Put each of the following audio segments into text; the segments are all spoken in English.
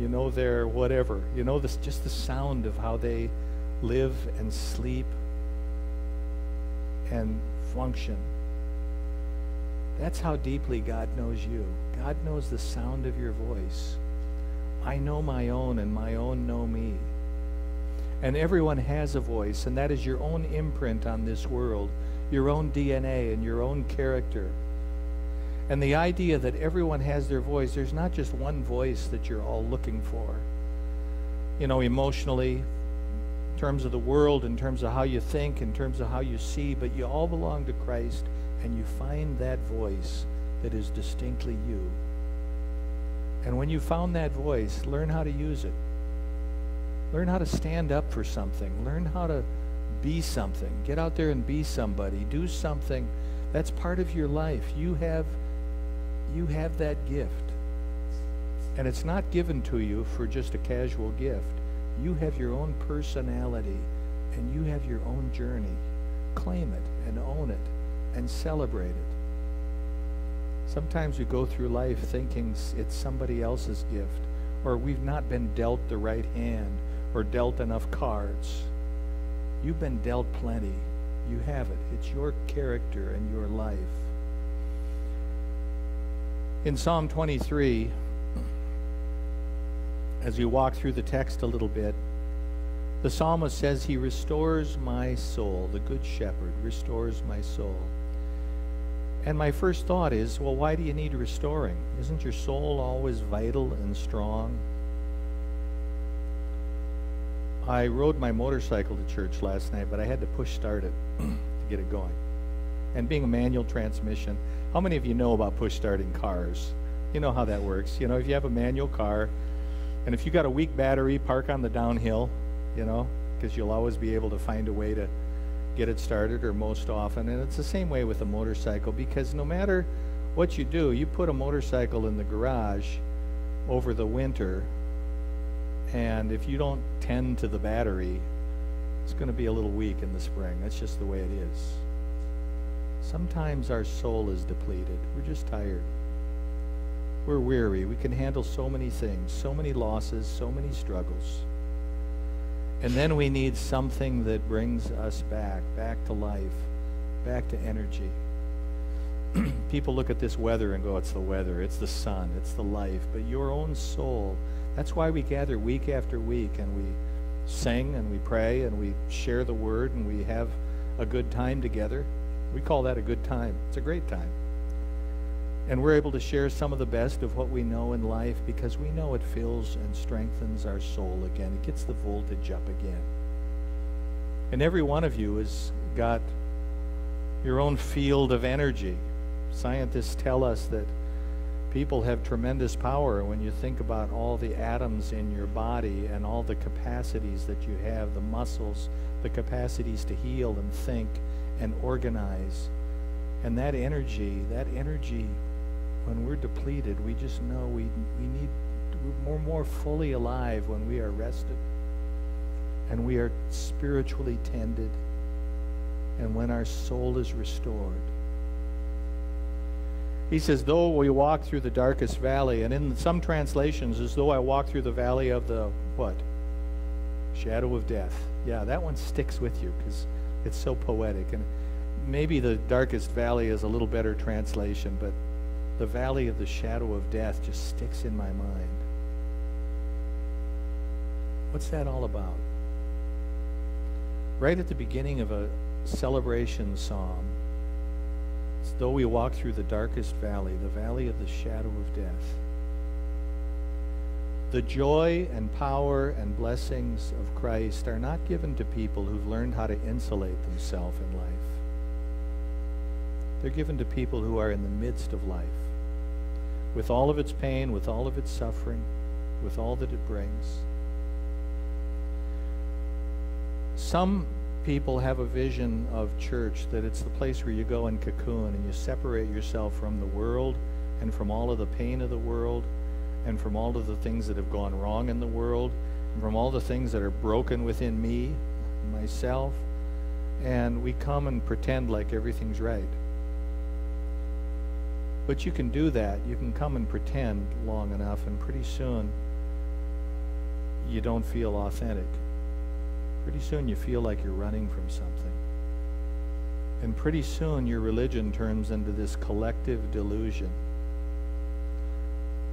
You know their whatever. You know this just the sound of how they live and sleep and function. That's how deeply God knows you. God knows the sound of your voice. I know my own, and my own know me. And everyone has a voice, and that is your own imprint on this world, your own DNA, and your own character. And the idea that everyone has their voice, there's not just one voice that you're all looking for. You know, emotionally, in terms of the world, in terms of how you think, in terms of how you see, but you all belong to Christ, and you find that voice that is distinctly you. And when you found that voice, learn how to use it. Learn how to stand up for something. Learn how to be something. Get out there and be somebody. Do something. That's part of your life. You have you have that gift. And it's not given to you for just a casual gift. You have your own personality and you have your own journey. Claim it and own it and celebrate it. Sometimes we go through life thinking it's somebody else's gift, or we've not been dealt the right hand, or dealt enough cards. You've been dealt plenty. You have it. It's your character and your life. In Psalm 23, as we walk through the text a little bit, the psalmist says, He restores my soul. The Good Shepherd restores my soul. And my first thought is, well, why do you need restoring? Isn't your soul always vital and strong? I rode my motorcycle to church last night, but I had to push start it to get it going. And being a manual transmission, how many of you know about push starting cars? You know how that works. You know, if you have a manual car, and if you got a weak battery, park on the downhill, you know, because you'll always be able to find a way to get it started or most often. And it's the same way with a motorcycle because no matter what you do, you put a motorcycle in the garage over the winter and if you don't tend to the battery, it's going to be a little weak in the spring. That's just the way it is. Sometimes our soul is depleted. We're just tired. We're weary. We can handle so many things, so many losses, so many struggles. And then we need something that brings us back, back to life, back to energy. People look at this weather and go, it's the weather, it's the sun, it's the life. But your own soul, that's why we gather week after week and we sing and we pray and we share the word and we have a good time together. We call that a good time. It's a great time. And we're able to share some of the best of what we know in life because we know it fills and strengthens our soul again. It gets the voltage up again. And every one of you has got your own field of energy. Scientists tell us that people have tremendous power when you think about all the atoms in your body and all the capacities that you have, the muscles, the capacities to heal and think and organize. And that energy, that energy when we're depleted, we just know we, we need, we're more fully alive when we are rested and we are spiritually tended and when our soul is restored. He says, though we walk through the darkest valley, and in some translations, as though I walk through the valley of the what? Shadow of death. Yeah, that one sticks with you because it's so poetic. And maybe the darkest valley is a little better translation, but the valley of the shadow of death just sticks in my mind. What's that all about? Right at the beginning of a celebration psalm, as though we walk through the darkest valley, the valley of the shadow of death. The joy and power and blessings of Christ are not given to people who've learned how to insulate themselves in life. They're given to people who are in the midst of life with all of its pain, with all of its suffering, with all that it brings. Some people have a vision of church that it's the place where you go and cocoon and you separate yourself from the world and from all of the pain of the world and from all of the things that have gone wrong in the world and from all the things that are broken within me, myself, and we come and pretend like everything's right. But you can do that. You can come and pretend long enough, and pretty soon you don't feel authentic. Pretty soon you feel like you're running from something. And pretty soon your religion turns into this collective delusion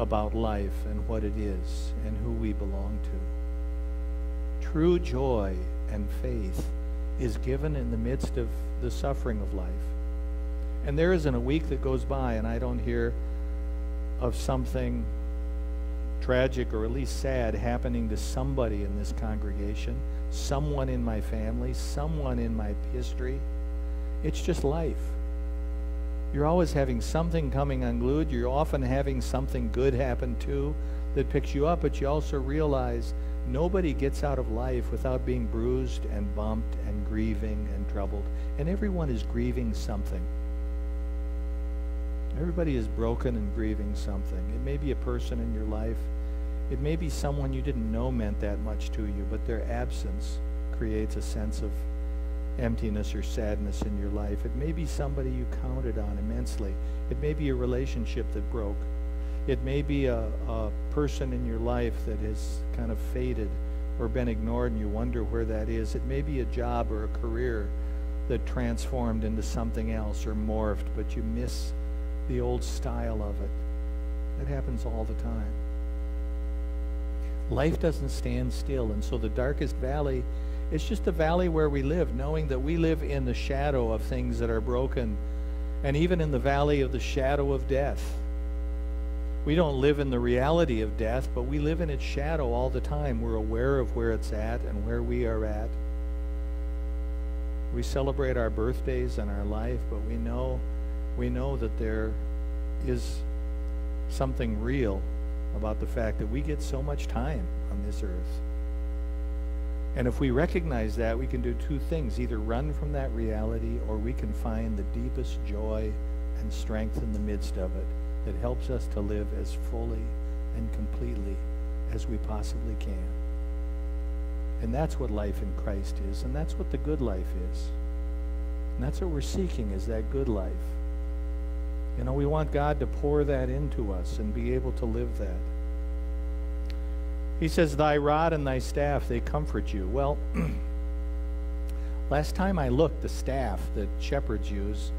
about life and what it is and who we belong to. True joy and faith is given in the midst of the suffering of life. And there isn't a week that goes by and I don't hear of something tragic or at least sad happening to somebody in this congregation, someone in my family, someone in my history. It's just life. You're always having something coming unglued. You're often having something good happen too that picks you up, but you also realize nobody gets out of life without being bruised and bumped and grieving and troubled. And everyone is grieving something. Everybody is broken and grieving something. It may be a person in your life. It may be someone you didn't know meant that much to you, but their absence creates a sense of emptiness or sadness in your life. It may be somebody you counted on immensely. It may be a relationship that broke. It may be a, a person in your life that has kind of faded or been ignored and you wonder where that is. It may be a job or a career that transformed into something else or morphed, but you miss the old style of it. That happens all the time. Life doesn't stand still, and so the darkest valley it's just a valley where we live, knowing that we live in the shadow of things that are broken, and even in the valley of the shadow of death. We don't live in the reality of death, but we live in its shadow all the time. We're aware of where it's at and where we are at. We celebrate our birthdays and our life, but we know we know that there is something real about the fact that we get so much time on this earth. And if we recognize that, we can do two things either run from that reality or we can find the deepest joy and strength in the midst of it that helps us to live as fully and completely as we possibly can. And that's what life in Christ is, and that's what the good life is. And that's what we're seeking is that good life. You know, we want God to pour that into us and be able to live that. He says, Thy rod and thy staff, they comfort you. Well, last time I looked, the staff that shepherds use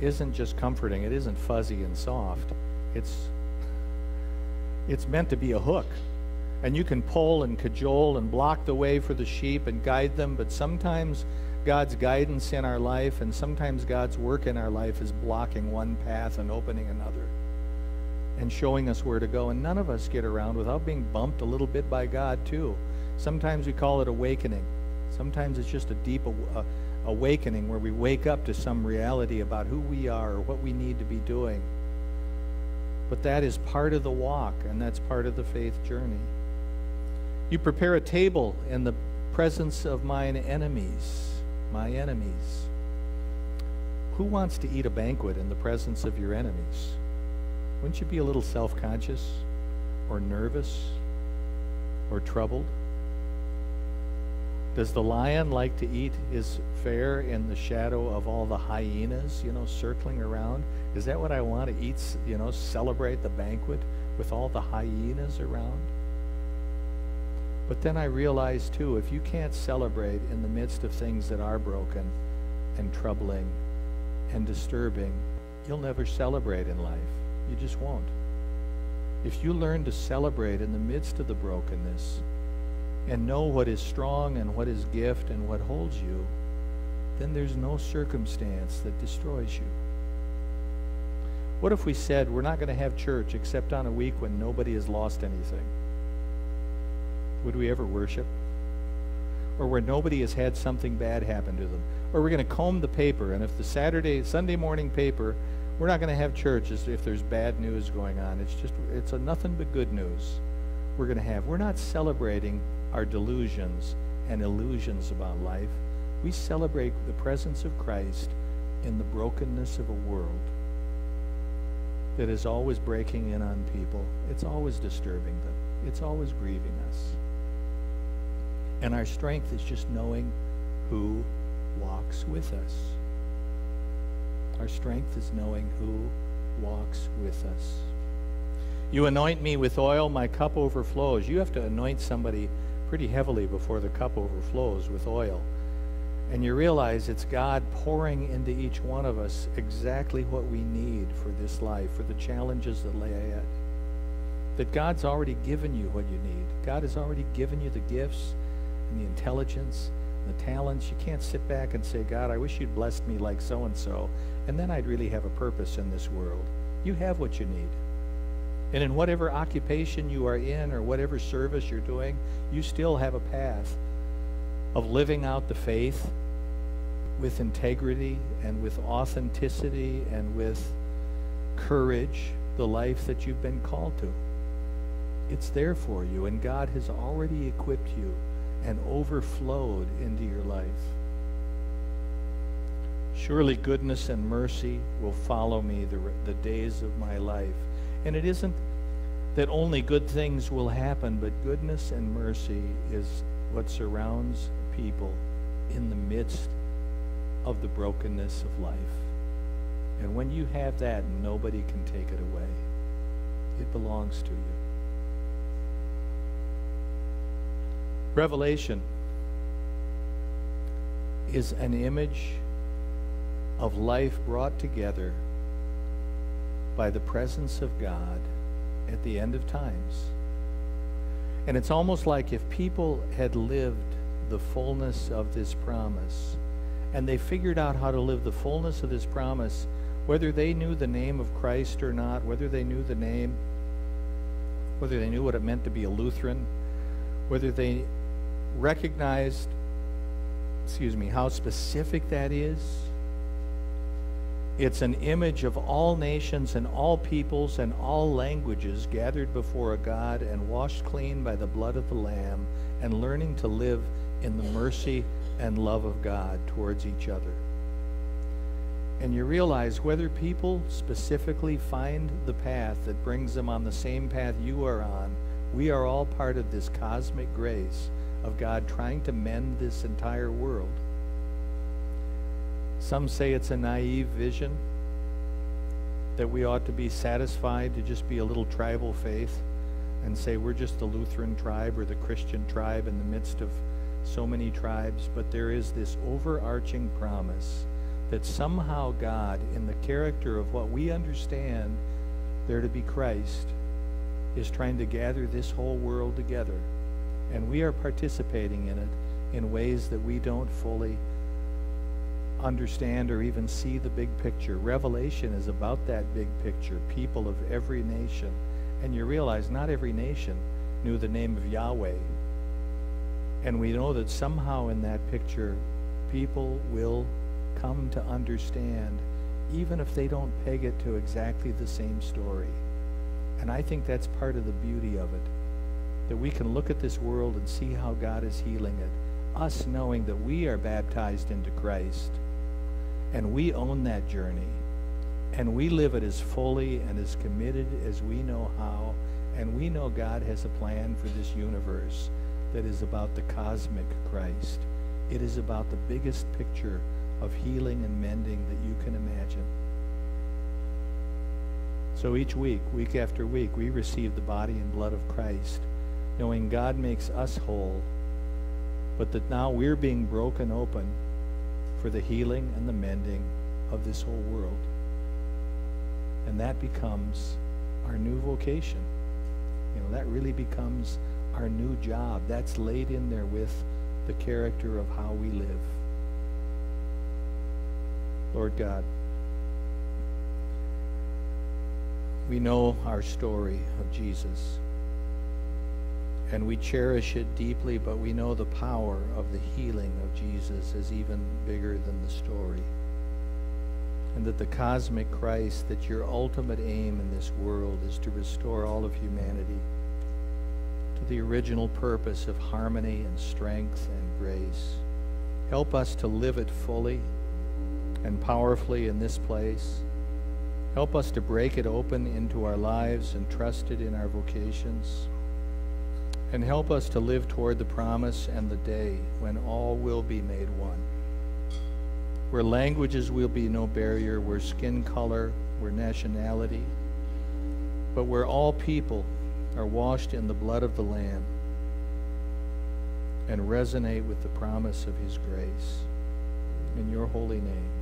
isn't just comforting, it isn't fuzzy and soft. It's, it's meant to be a hook. And you can pull and cajole and block the way for the sheep and guide them, but sometimes God's guidance in our life and sometimes God's work in our life is blocking one path and opening another and showing us where to go. And none of us get around without being bumped a little bit by God, too. Sometimes we call it awakening. Sometimes it's just a deep uh, awakening where we wake up to some reality about who we are or what we need to be doing. But that is part of the walk, and that's part of the faith journey. You prepare a table in the presence of mine enemies, my enemies. Who wants to eat a banquet in the presence of your enemies? Wouldn't you be a little self conscious or nervous or troubled? Does the lion like to eat his fare in the shadow of all the hyenas, you know, circling around? Is that what I want to eat, you know, celebrate the banquet with all the hyenas around? But then I realize too, if you can't celebrate in the midst of things that are broken and troubling and disturbing, you'll never celebrate in life. You just won't. If you learn to celebrate in the midst of the brokenness and know what is strong and what is gift and what holds you, then there's no circumstance that destroys you. What if we said we're not going to have church except on a week when nobody has lost anything? Would we ever worship? Or where nobody has had something bad happen to them? Or we're going to comb the paper, and if the Saturday, Sunday morning paper we're not going to have churches if there's bad news going on. It's just, it's a nothing but good news we're going to have. We're not celebrating our delusions and illusions about life. We celebrate the presence of Christ in the brokenness of a world that is always breaking in on people. It's always disturbing them. It's always grieving us. And our strength is just knowing who walks with us. Our strength is knowing who walks with us. You anoint me with oil, my cup overflows. You have to anoint somebody pretty heavily before the cup overflows with oil. And you realize it's God pouring into each one of us exactly what we need for this life, for the challenges that lay ahead. That God's already given you what you need. God has already given you the gifts and the intelligence, the talents. You can't sit back and say, God, I wish you'd blessed me like so and so, and then I'd really have a purpose in this world. You have what you need. And in whatever occupation you are in or whatever service you're doing, you still have a path of living out the faith with integrity and with authenticity and with courage, the life that you've been called to. It's there for you, and God has already equipped you and overflowed into your life. Surely goodness and mercy will follow me the, the days of my life. And it isn't that only good things will happen, but goodness and mercy is what surrounds people in the midst of the brokenness of life. And when you have that, nobody can take it away. It belongs to you. Revelation is an image of life brought together by the presence of God at the end of times. And it's almost like if people had lived the fullness of this promise, and they figured out how to live the fullness of this promise, whether they knew the name of Christ or not, whether they knew the name, whether they knew what it meant to be a Lutheran, whether they recognized, excuse me, how specific that is, it's an image of all nations and all peoples and all languages gathered before a God and washed clean by the blood of the Lamb and learning to live in the mercy and love of God towards each other. And you realize whether people specifically find the path that brings them on the same path you are on, we are all part of this cosmic grace of God trying to mend this entire world. Some say it's a naive vision that we ought to be satisfied to just be a little tribal faith and say we're just the Lutheran tribe or the Christian tribe in the midst of so many tribes. But there is this overarching promise that somehow God, in the character of what we understand there to be Christ, is trying to gather this whole world together. And we are participating in it in ways that we don't fully understand or even see the big picture. Revelation is about that big picture, people of every nation. And you realize not every nation knew the name of Yahweh. And we know that somehow in that picture, people will come to understand, even if they don't peg it to exactly the same story. And I think that's part of the beauty of it. That we can look at this world and see how God is healing it. Us knowing that we are baptized into Christ and we own that journey. And we live it as fully and as committed as we know how. And we know God has a plan for this universe that is about the cosmic Christ. It is about the biggest picture of healing and mending that you can imagine. So each week, week after week, we receive the body and blood of Christ, knowing God makes us whole, but that now we're being broken open for the healing and the mending of this whole world. And that becomes our new vocation. You know, that really becomes our new job. That's laid in there with the character of how we live. Lord God, we know our story of Jesus and we cherish it deeply, but we know the power of the healing of Jesus is even bigger than the story. And that the cosmic Christ, that your ultimate aim in this world is to restore all of humanity to the original purpose of harmony and strength and grace. Help us to live it fully and powerfully in this place. Help us to break it open into our lives and trust it in our vocations and help us to live toward the promise and the day when all will be made one. Where languages will be no barrier, where skin color, where nationality, but where all people are washed in the blood of the Lamb and resonate with the promise of his grace. In your holy name.